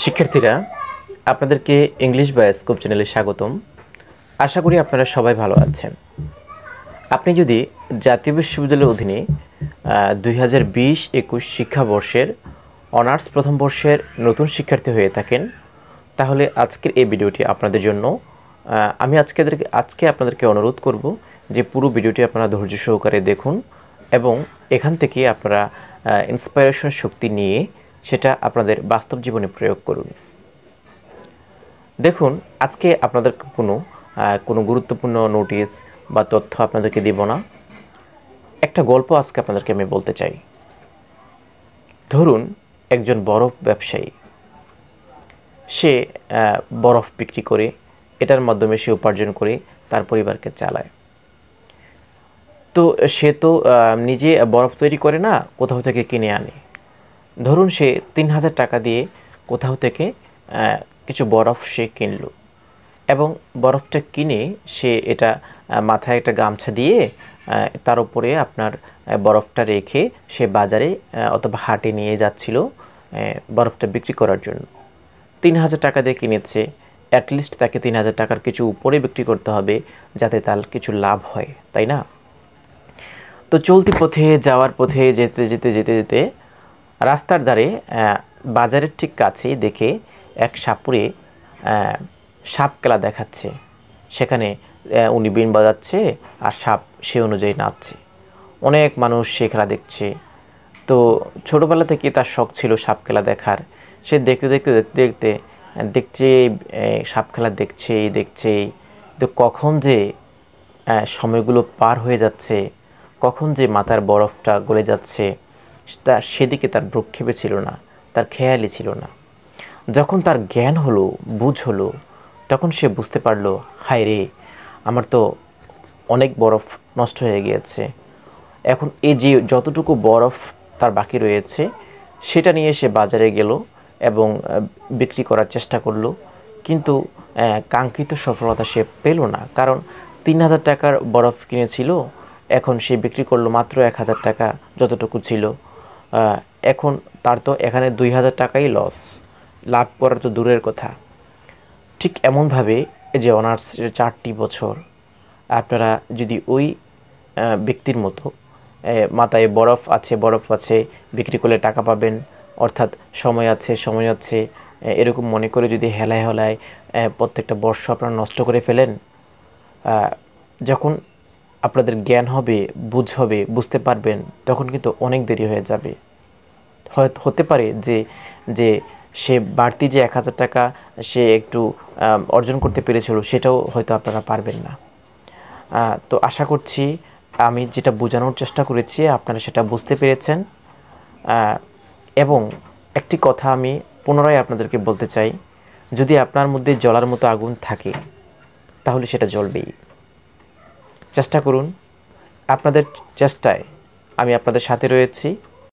শিক্ষার্থীরা, আপনাদেরকে English bioscope চ্যানেলে স্বাগতম। আশা করি আপনারা সবাই ভালো আছেন। আপনি যদি জাতীয় বিশ্ববিদ্যালয়ের অধীনে দুই হাজার বিশ একুশ শিক্ষাবর্ষের অনার্স প্রথম বর্ষের নতুন শিক্ষার্থী হয়ে থাকেন, তাহলে আজকের এই ভিডিওটি আপনাদের জন্য আমি আজকে আজকে আপনাদেরকে অনুরোধ করব যে পুরো ভিডিওটি আপনারা ধৈর্য সহকারে দেখুন এবং এখান থেকে আপনারা ইন্সপায়ারেশন শক্তি নিয়ে সেটা আপনাদের বাস্তব জীবনে প্রয়োগ করুন। দেখুন, আজকে আপনাদের কোনো কোনো গুরুত্বপূর্ণ নোটিশ বা তথ্য আপনাদেরকে দিব না। একটা গল্প আজকে আপনাদেরকে আমি বলতে চাই। ধরুন, একজন বরফ ব্যবসায়ী। সে বরফ বিক্রি করে, এটার মাধ্যমে সে উপার্জন করে, তার পরিবারকে চালায়। তো সে তো নিজে বরফ তৈরি করে না, কোথাও থেকে কিনে আনে। ধরুন সে তিন হাজার টাকা দিয়ে কোথাও থেকে কিছু বরফ সে কিনল এবং বরফটা কিনে সে এটা মাথায় একটা গামছা দিয়ে তার উপরে আপনার বরফটা রেখে সে বাজারে অথবা হাটে নিয়ে যাচ্ছিল বরফটা বিক্রি করার জন্য। তিন হাজার টাকা দিয়ে কিনেছে অ্যাটলিস্ট তাকে তিন হাজার টাকার কিছু উপরে বিক্রি করতে হবে যাতে তার কিছু লাভ হয়, তাই না? তো চলতি পথে, যাওয়ার পথে যেতে যেতে যেতে যেতে রাস্তার ধারে বাজারের ঠিক কাছেই দেখে এক সাপুরে সাপ খেলা দেখাচ্ছে। সেখানে উনি বিন বাজাচ্ছে আর সাপ সে অনুযায়ী নাচছে। অনেক মানুষ সে খেলা দেখছে। তো ছোটোবেলা থেকে তার শখ ছিল সাপ খেলা দেখার। সে দেখতে দেখতে দেখতে দেখতে দেখছে সাপ খেলা দেখছেই দেখছে তো কখন যে সময়গুলো পার হয়ে যাচ্ছে, কখন যে মাথার বরফটা গলে যাচ্ছে তা সেদিকে তার ভ্রুক্ষেপে ছিল না, তার খেয়ালই ছিল না। যখন তার জ্ঞান হলো, বুঝ হলো, তখন সে বুঝতে পারল, হায় রে, আমার তো অনেক বরফ নষ্ট হয়ে গিয়েছে। এখন এই যে যতটুকু বরফ তার বাকি রয়েছে, সেটা নিয়ে সে বাজারে গেল এবং বিক্রি করার চেষ্টা করল। কিন্তু কাঙ্ক্ষিত সফলতা সে পেল না, কারণ তিন হাজার টাকার বরফ কিনেছিল, এখন সে বিক্রি করল মাত্র এক হাজার টাকা যতটুকু ছিল। এখন তার তো এখানে দুই হাজার টাকাই লস লাভ করার তো দূরের কথা। ঠিক এমনভাবে যে অনার্সের চারটি বছর, আপনারা যদি ওই ব্যক্তির মতো মাথায় বরফ আছে বরফ আছে, বিক্রি করলে টাকা পাবেন, অর্থাৎ সময় আছে সময় আছে এরকম মনে করে যদি হেলায় হেলায় প্রত্যেকটা বর্ষ আপনারা নষ্ট করে ফেলেন যখন আপনাদের জ্ঞান হবে, বুঝ হবে, বুঝতে পারবেন, তখন কিন্তু অনেক দেরি হয়ে যাবে। হতে পারে যে যে সে বাড়তি যে এক হাজার টাকা সে একটু অর্জন করতে পেরেছিল, সেটাও হয়তো আপনারা পারবেন না। তো আশা করছি আমি যেটা বোঝানোর চেষ্টা করেছি, আপনারা সেটা বুঝতে পেরেছেন। এবং একটি কথা আমি পুনরায় আপনাদেরকে বলতে চাই, যদি আপনার মধ্যে জ্বলার মতো আগুন থাকে, তাহলে সেটা জ্বলবেই। চেষ্টা করুন। আপনাদের চেষ্টায় আমি আপনাদের সাথে রয়েছি।